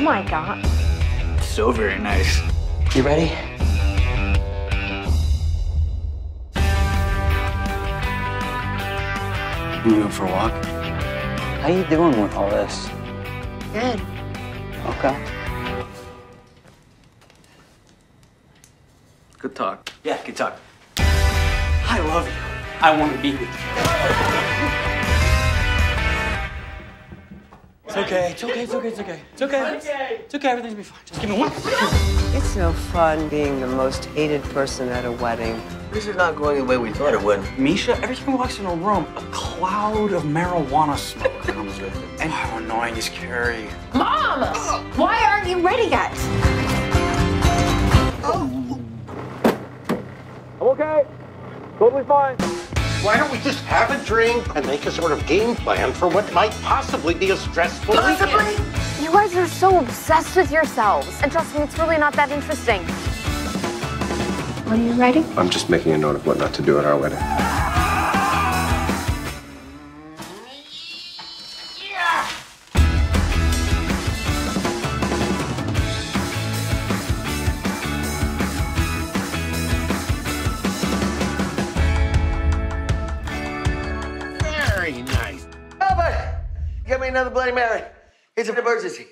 my god. So very nice. You ready? You going for a walk? How you doing with all this? Good. Okay. Good talk. Yeah, good talk. I love you. I want to be with you. It's okay. It's okay. It's okay. It's okay. It's okay. It's okay. Everything's gonna be fine. Just give me one. It's no fun being the most hated person at a wedding. This is not going the way we thought it would. Misha, every time he walks in a room, a cloud of marijuana smoke comes with it. And how annoying is Carrie? Mom! Why aren't you ready yet? Why don't we just have a drink and make a sort of game plan for what might possibly be a stressful weekend? You guys are so obsessed with yourselves. And trust me, it's really not that interesting. What Are you ready? I'm just making a note of what not to do at our wedding. Get me another Bloody Mary. It's an emergency.